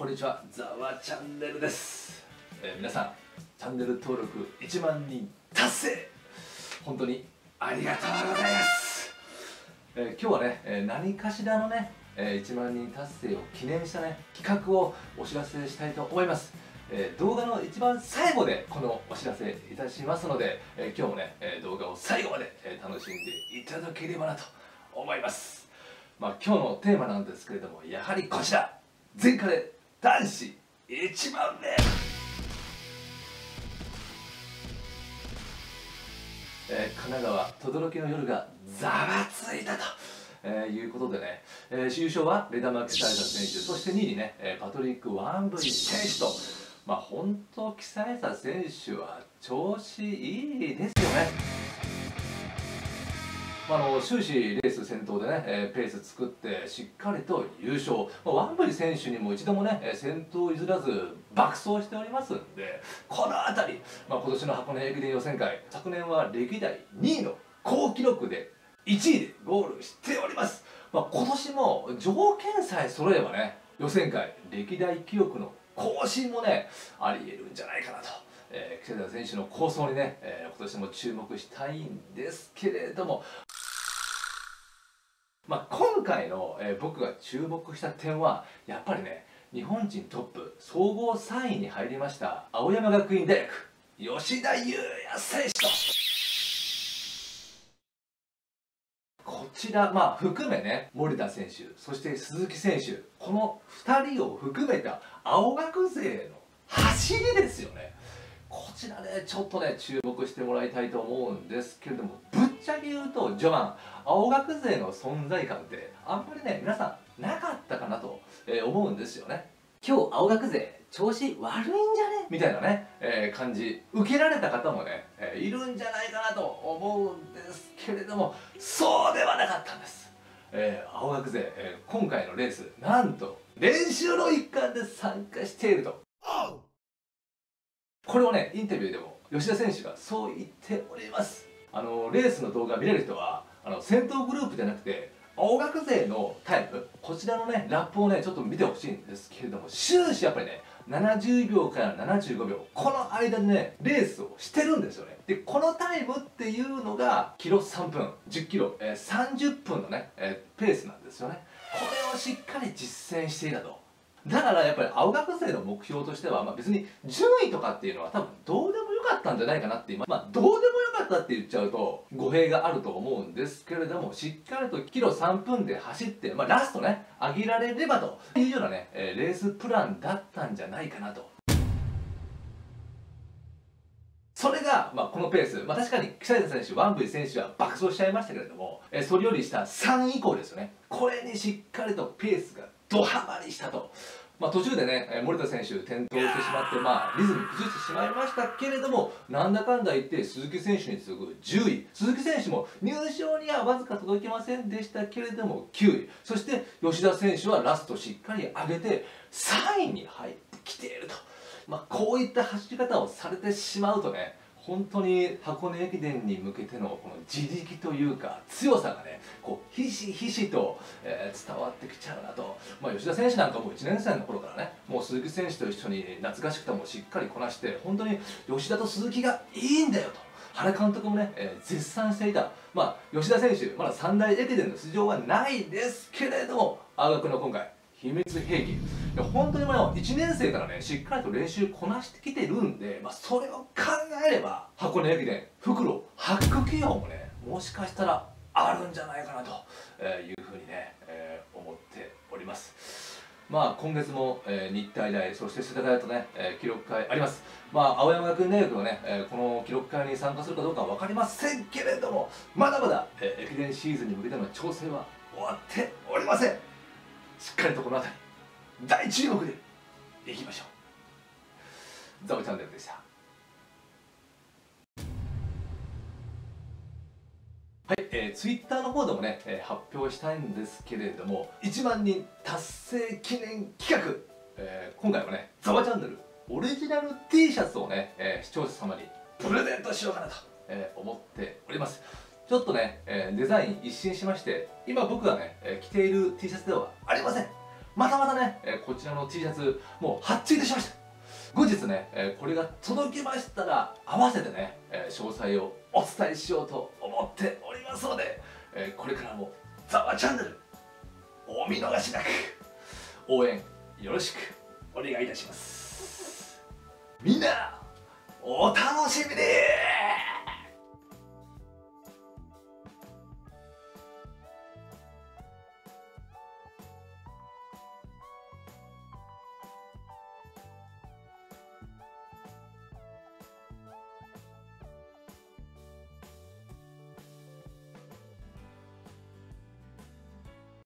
こんにちはざわチャンネルです、えー、皆さんチャンネル登録1万人達成。本当にありがとうございます、えー、今日はね、えー、何かしらのね、え1万人達成を記念したね企画をお知らせしたいと思います。え動画の一番最後でこのお知らせいたしますので、え今日もね、え動画を最後まで、え楽しんでいただければなと思います。まあ、今日のテーマなんですけれどもやはりこちら。前回で男子1番目。えー、神奈川轟の夜がざわついたと、えー、いうことでね、えー、優勝はレダマーク・サイダー選手。そして2位にねパトリック・ワンブリ選手と。まあ本当キサエサ選手は調子いいですよね。まあ、の終始レース先頭でね、えー、ペース作ってしっかりと優勝、まあ、ワンブリ選手にも一度もね先頭譲らず爆走しておりますんでこの辺り、まあ、今年の箱根駅伝予選会昨年は歴代2位の好記録で1位でゴールしております、まあ、今年も条件さえ揃えばね予選会歴代記録の更新もねありえるんじゃないかなと。えー、木瀬選手の構想にね、えー、今年も注目したいんですけれども。まあ、今回の、えー、僕が注目した点はやっぱりね日本人トップ総合3位に入りました青山学院大学吉田裕也選手と。こちら、まあ、含めね森田選手そして鈴木選手この2人を含めた青学勢の走りですよね。こちらねちょっとね注目してもらいたいと思うんですけれどもぶっちゃけ言うと序盤青学勢の存在感ってあんまりね皆さんなかったかなと、え思うんですよね。今日青学勢調子悪いんじゃね？みたいなね、えー、感じ受けられた方もね、えー、いるんじゃないかなと思うんですけれどもそうではなかったんです、えー、青学勢、え今回のレースなんと練習の一環で参加していると。これをねインタビューでも吉田選手がそう言っております。あのレースの動画見れる人はあの先頭グループじゃなくて青学勢のタイムこちらのねラップをねちょっと見てほしいんですけれども終始やっぱりね70秒から75秒この間でねレースをしてるんですよね。でこのタイムっていうのがキロ3分10キロ、えー、30分のね、えー、ペースなんですよね。これをしっかり実践していたと。だからやっぱり青学生の目標としては、まあ、別に順位とかっていうのは多分どうでもよかったんじゃないかなっていうまあどうでもよかって言っちゃうと語弊があると思うんですけれどもしっかりとキロ3分で走って、まあ、ラストね上げられればというようなね、えレースプランだったんじゃないかなと。それが、まあ、このペース、まあ、確かに北谷選手、ワンブイ選手は爆走しちゃいましたけれども、えそれより下3以降ですよね。これにしっかりとペースがドハマりしたと。まあ、途中でね、森田選手、転倒してしまって、まあ、リズム崩してしまいましたけれども、なんだかんだ言って、鈴木選手に次ぐ10位、鈴木選手も入賞にはわずか届きませんでしたけれども、9位、そして吉田選手はラストしっかり上げて、3位に入ってきていると、まあ、こういった走り方をされてしまうとね、本当に箱根駅伝に向けてのこの自力というか強さがねこうひしひしと、えー、伝わってきちゃうなと、まあ、吉田選手なんかも1年生の頃からねもう鈴木選手と一緒に夏合宿ともしっかりこなして本当に吉田と鈴木がいいんだよと。原監督もね、えー、絶賛していた、まあ、吉田選手まだ三大駅伝の出場はないですけれども青学の今回秘密兵器。本当にもう1年生からねしっかりと練習こなしてきてるんで、まあ、それを考えれば箱根駅伝袋発掘企業もねもしかしたらあるんじゃないかなというふうにね、えー、思っております。まあ今月も、えー、日体大そして世田谷とね、えー、記録会あります。まあ青山学院大学のね、え、この記録会に参加するかどうかは分かりませんけれどもまだまだ、えー、駅伝シーズンに向けての調整は終わっておりません。しっかりとこの辺り大注目でいきましょう。ザボチャンネルでした。はい、えー、ツイッターの方でもね、えー、発表したいんですけれども1万人達成記念企画、えー、今回はねザワチャンネルオリジナル T シャツをね、えー、視聴者様にプレゼントしようかなと、えー、思っております。ちょっとね、えー、デザイン一新しまして今僕がね、えー、着ている T シャツではありません。またまたね、えーこちらの T シャツもう発注いたしました。後日ね、えーこれが届きましたら合わせてね、えー詳細をお伝えしようと思っておりますので、えこれからも「ザワチャンネル」お見逃しなく応援よろしくお願いいたします。みんなお楽しみに